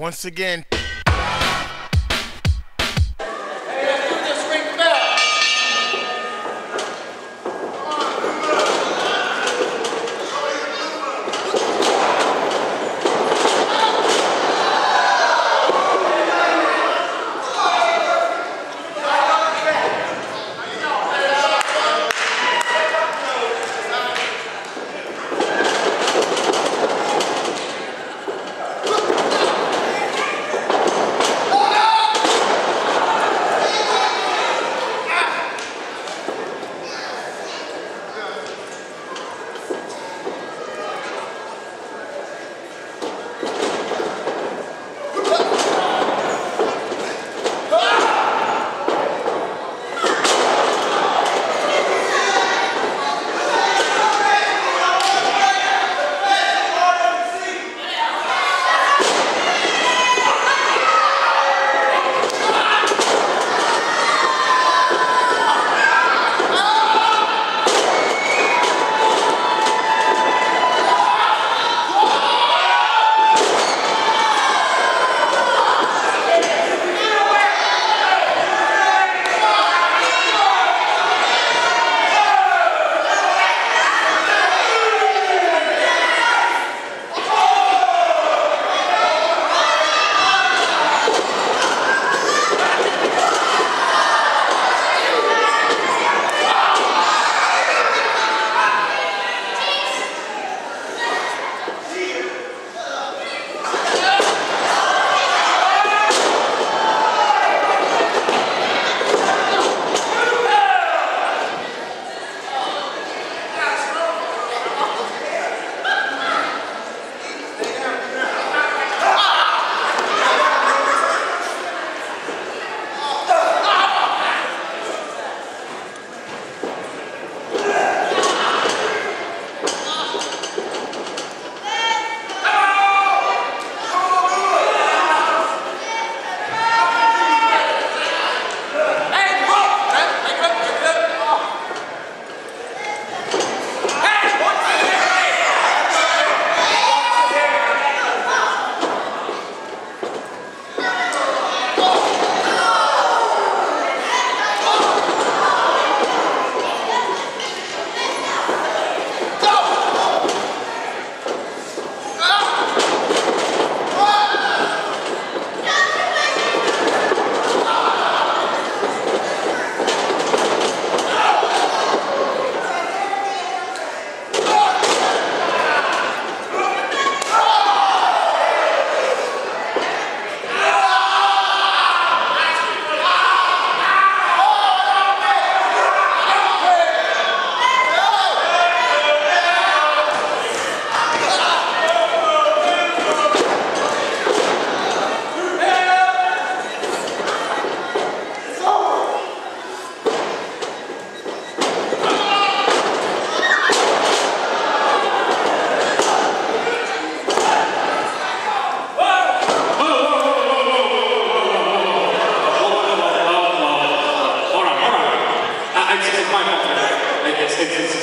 Once again,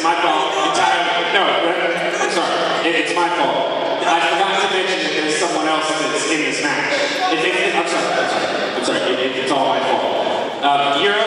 my fault. Entire, no, I'm sorry. It, it's my fault. I forgot to mention that there's someone else that's in this match. It, I'm sorry. I'm sorry. I'm sorry. It, it's all my fault. Um, Europe